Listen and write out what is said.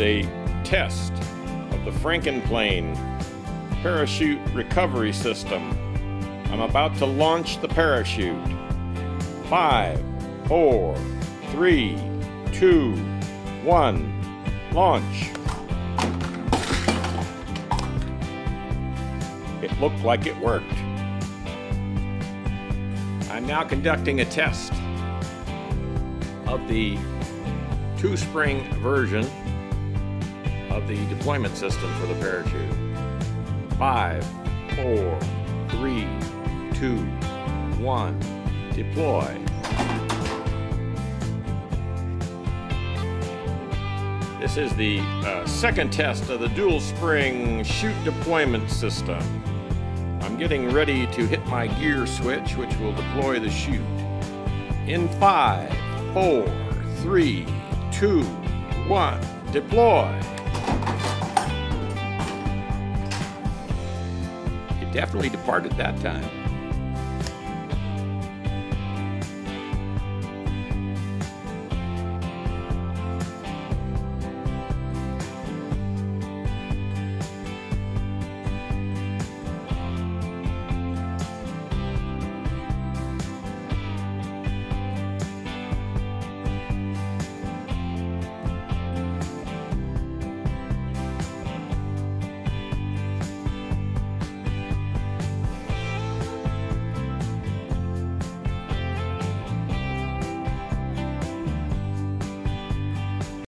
a test of the Frankenplane parachute recovery system. I'm about to launch the parachute. Five, four, three, two, one, launch. It looked like it worked. I'm now conducting a test of the two spring version of the deployment system for the parachute. Five, four, three, two, one, deploy. This is the uh, second test of the dual spring chute deployment system. I'm getting ready to hit my gear switch, which will deploy the chute. In five, four, three, two, one, deploy. Definitely departed that time.